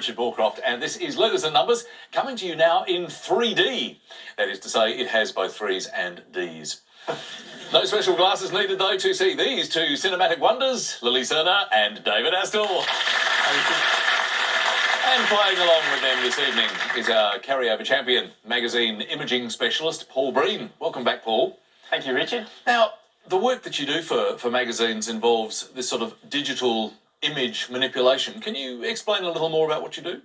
Hello there, I'm Richard Morecroft, and this is Letters and Numbers coming to you now in 3D. That is to say, it has both threes and Ds. No special glasses needed though to see these two cinematic wonders, Lily Serna and David Astle. And playing along with them this evening is our carryover champion, magazine imaging specialist, Paul Breen. Welcome back, Paul. Thank you, Richard. Now, the work that you do for, for magazines involves this sort of digital image manipulation. Can you explain a little more about what you do?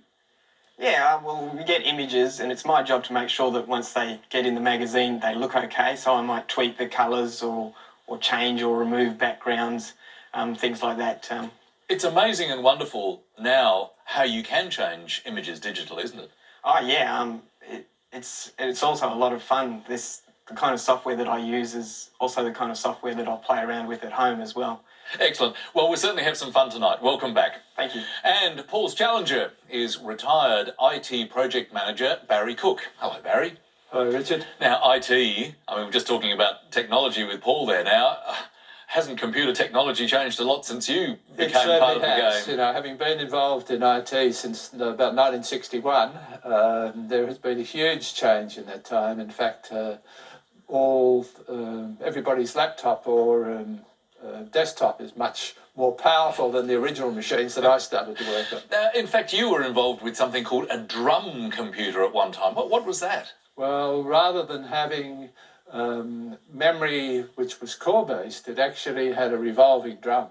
Yeah, well, we get images, and it's my job to make sure that once they get in the magazine, they look okay. So I might tweak the colours or, or change or remove backgrounds, um, things like that. Um, It's amazing and wonderful now how you can change images digital, isn't it? oh yeah, um, it, it's it's also a lot of fun. This the kind of software that I use is also the kind of software that I'll play around with at home as well. Excellent. Well, we'll certainly have some fun tonight. Welcome back. Thank you. And Paul's challenger is retired IT project manager Barry Cook. Hello, Barry. Hello, Richard. Now, IT, I mean, we're just talking about technology with Paul there now. Uh, Hasn't computer technology changed a lot since you became part certainly of the has. game? You know, having been involved in IT since about 1961, um, there has been a huge change in that time. In fact, uh, all um, everybody's laptop or um, uh, desktop is much more powerful than the original machines that I started to work on. Now, in fact, you were involved with something called a drum computer at one time. What, what was that? Well, rather than having um, memory which was core based, it actually had a revolving drum.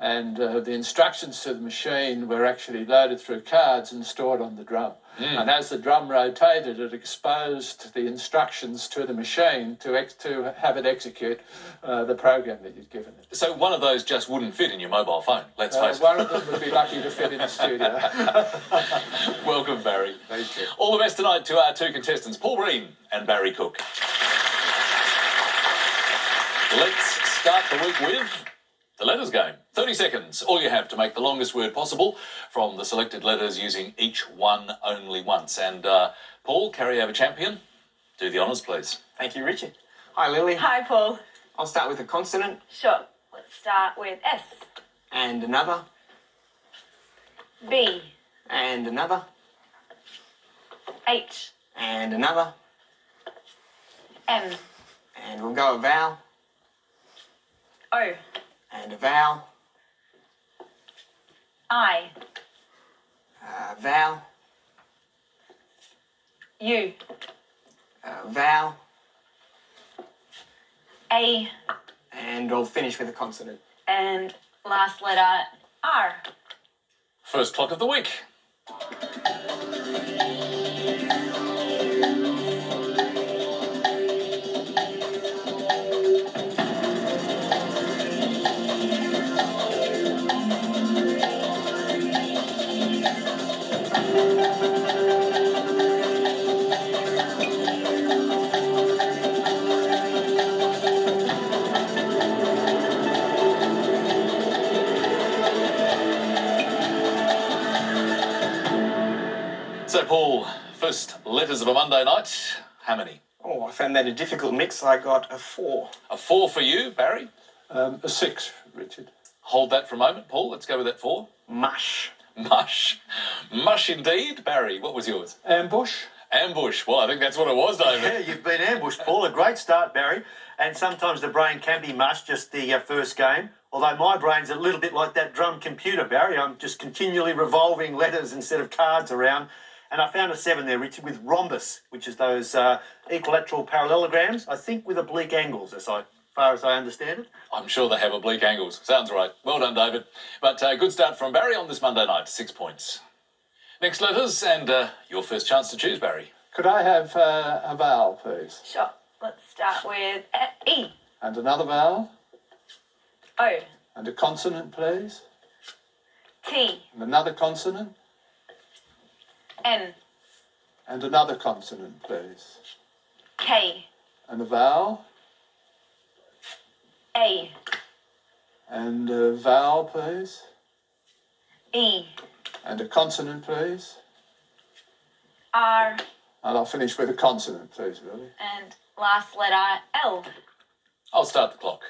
And uh, the instructions to the machine were actually loaded through cards and stored on the drum. And as the drum rotated, it exposed the instructions to the machine to, ex- to have it execute uh, the program that you'd given it. So one of those just wouldn't fit in your mobile phone, let's Uh, face one of them would be lucky to fit in the studio. Welcome, Barry. Thank you. All the best tonight to our two contestants, Paul Breen and Barry Cook. Let's start the week with the letters game. 30 seconds, all you have to make the longest word possible from the selected letters using each one only once. And uh, Paul, carryover champion, do the honours, please. Thank you, Richard. Hi, Lily. Hi, Paul. I'll start with a consonant Sure. Let's start with S, and another B, and another H, and another, M, and we'll go a vowel O, and a vowel, I, a vowel, U, a uh, vowel, A, and I'll finish with a consonant. and last letter R. First clock of the week. So, Paul, first letters of a Monday night. How many? Oh, I found that a difficult mix. I got a four. A four for you, Barry. Um, a six, Richard. Hold that for a moment, Paul. Let's go with that four. Mush. Mush. Mush indeed. Barry, what was yours? Ambush. Ambush. Well, I think that's what it was, David. Yeah, you've been ambushed, Paul. A great start, Barry. And sometimes the brain can be mush, just the uh, first game. Although my brain's a little bit like that drum computer, Barry. I'm just continually revolving letters instead of cards around. And I found a seven there, Richard, with rhombus, which is those uh, equilateral parallelograms, I think with oblique angles, as I, far as I understand it. I'm sure they have oblique angles. Sounds right. Well done, David. But uh, good start from Barry on this Monday night. Six points. Next letters, and uh, your first chance to choose, Barry. Could I have uh, a vowel, please? Sure. Let's start with E, E, And another vowel? O, And a consonant, please? T, And another consonant? N, And another consonant, please? K, And a vowel? A, And a vowel, please? E, And a consonant, please? R, And I'll finish with a consonant, please, really. and last letter L. I'll start the clock.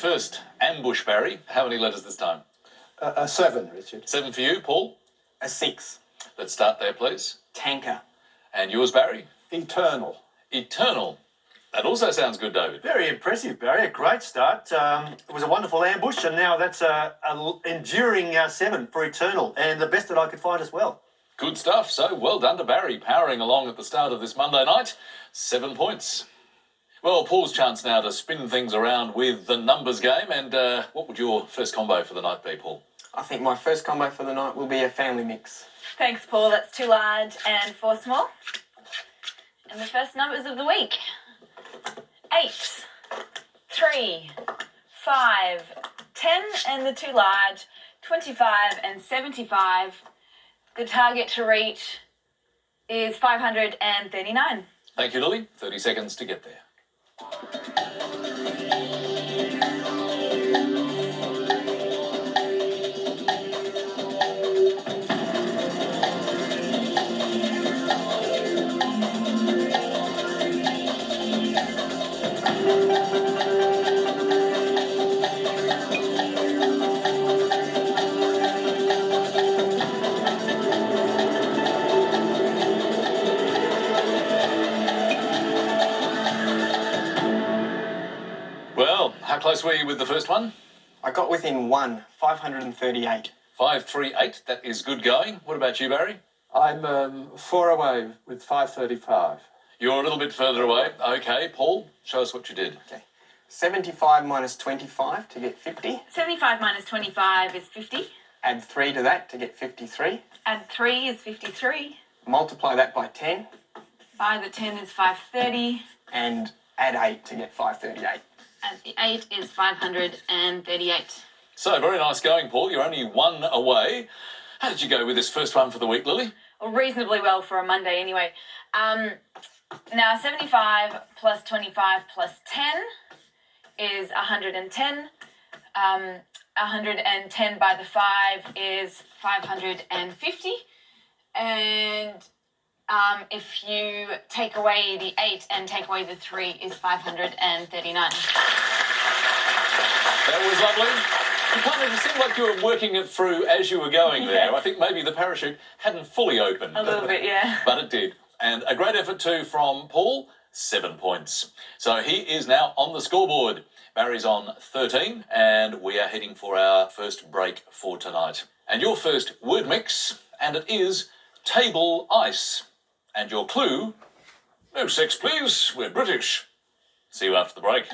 First ambush, Barry. How many letters this time? A, a seven, Richard. Seven for you, Paul. A six. Let's start there, please. Tanker. And yours, Barry? Eternal. Eternal. That also sounds good, David. Very impressive, Barry. A great start. Um, it was a wonderful ambush, and now that's a enduring uh, seven for Eternal, and the best that I could find as well. Good stuff. So well done to Barry, powering along at the start of this Monday night. Seven points. Well, Paul's chance now to spin things around with the numbers game. And uh, what would your first combo for the night be, Paul? I think my first combo for the night will be a family mix. Thanks, Paul. That's two large and four small. And the first numbers of the week eight, three, five, ten, and the two large, 25 and 75. The target to reach is 539. Thank you, Lily. 30 seconds to get there. Well, how close were you with the first one? I got within one, 538. 538. That is good going. What about you, Barry? I'm um, four away with 535. You're a little bit further away. Okay, Paul, show us what you did. Okay. 75 minus 25 to get 50. 75 minus 25 is 50. Add 3 to that to get 53. Add 3 is 53. Multiply that by 10 By the 10 is 530. and add 8 to get 538. And the 8 is 538. So, very nice going, Paul. You're only one away. How did you go with this first one for the week, Lily? Well, reasonably well for a Monday anyway. Um, now, 75 plus 25 plus 10 is 110. Um, 110 by the 5 is 550. And um, if you take away the 8 and take away the 3 is 539. That was lovely. You kind of seemed like you were working it through as you were going there. I think maybe the parachute hadn't fully opened. A little bit, yeah. but it did. And a great effort too from Paul, seven points. So he is now on the scoreboard. Barry's on 13, and we are heading for our first break for tonight. And your first word mix, and it is table ice. And your clue, oh, no sex please, we're British. See you after the break.